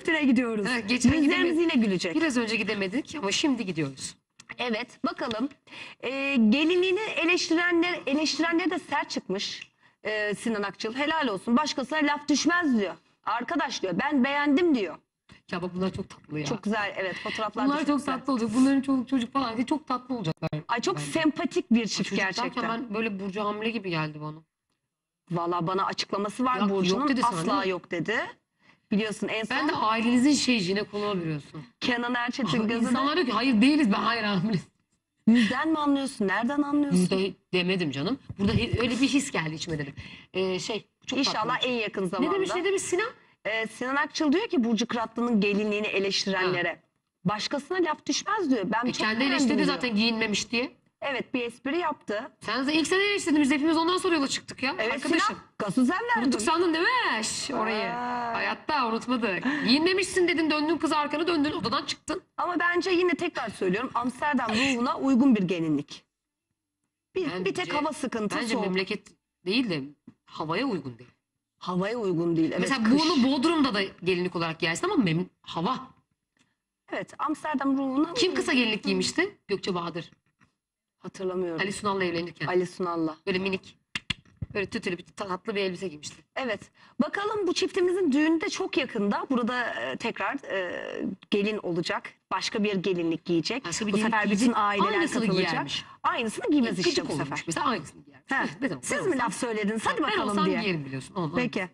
çiftine gidiyoruz. Evet, geçen Yüzlerimiz gidemedik. yine gülecek. Biraz önce gidemedik ama şimdi gidiyoruz. Evet bakalım. Ee, gelinliğini eleştirenler, eleştirenler de sert çıkmış ee, Sinan Akçıl. Helal olsun. Başkasına laf düşmez diyor. Arkadaş diyor ben beğendim diyor. Ya bak bunlar çok tatlı ya. Çok güzel evet fotoğraflar bunlar çok güzel. tatlı olacak. Bunların çoluk çocuk falan diye çok tatlı olacaklar. Ay çok bence. sempatik bir çift Çocuk derken gerçekten. ben böyle Burcu hamile gibi geldi bana. Valla bana açıklaması var Ya, yok Burcu'nun dedi sana, asla değil mi? yok dedi. Biliyorsun en son Ben de ailenizin şey jinekoloğu biliyorsun. Kenan Erçetin gözüne İnsanlar diyor ki hayır değiliz ben hayır hamile. yüzden mi anlıyorsun? Nereden anlıyorsun? Burada demedim canım. Burada he- öyle bir his geldi içime dedim. Ee, şey çok İnşallah tatlı. en yakın Ne zamanda. demiş ne demiş Sinan? Ee, Sinan Akçıl diyor ki Burcu Kıratlı'nın gelinliğini eleştirenlere. Başkasına laf düşmez diyor. Ben E, çok kendi beğendim eleştirdi diyor. zaten giyinmemiş diye. Evet bir espri yaptı. Sen de ilk sene eleştirdin biz hepimiz ondan sonra yola çıktık ya. Evet Arkadaşım. Sinan gazoz verdin. Unuttuk sandın değil mi? Şş, orayı. Aa. Hayatta unutmadık. Giyinmemişsin dedin döndün kız arkanı döndün odadan çıktın. Ama bence yine tekrar söylüyorum Amsterdam ruhuna uygun bir gelinlik. Bir, bir Bence- tek hava sıkıntı Bence soğuk. memleket değil de havaya uygun değil. Havaya uygun değil. Evet, Mesela kış. bunu Bodrum'da da gelinlik olarak giyersin ama mem hava. Evet Amsterdam ruhuna Kim kısa gelinlik giymişti? Gökçe Bahadır. Hatırlamıyorum. Ali Ali, Sunal'la evlenirken. Sunal'la. Böyle minik. Böyle tütülü bir tatlı bir elbise giymişti. Evet. Bakalım bu çiftimizin düğünü de çok yakında. Burada e, tekrar e, gelin olacak. Başka bir gelinlik giyecek. Başka bir bu gelinlik sefer bütün giyecek, aileler aynısını katılacak. giyermiş. Aynısını giymez işte Gıcık bu sefer. Mesela aynısını giyer. Ha, Ben olsam- Siz mi laf söylediniz? Hadi ben bakalım olsam diye. giyerim biliyorsun. Ondan. Peki.